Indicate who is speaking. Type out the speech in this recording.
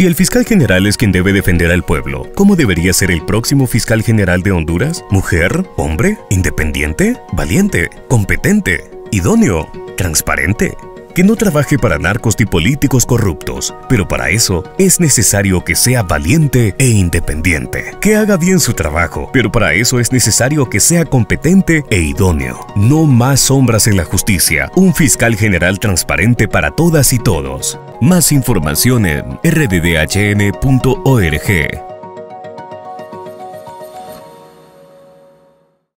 Speaker 1: Si el fiscal general es quien debe defender al pueblo, ¿cómo debería ser el próximo fiscal general de Honduras? ¿Mujer? ¿Hombre? ¿Independiente? ¿Valiente? ¿Competente? ¿Idóneo? ¿Transparente? que no trabaje para narcos y políticos corruptos, pero para eso es necesario que sea valiente e independiente, que haga bien su trabajo, pero para eso es necesario que sea competente e idóneo. No más sombras en la justicia, un fiscal general transparente para todas y todos. Más información en rddhn.org.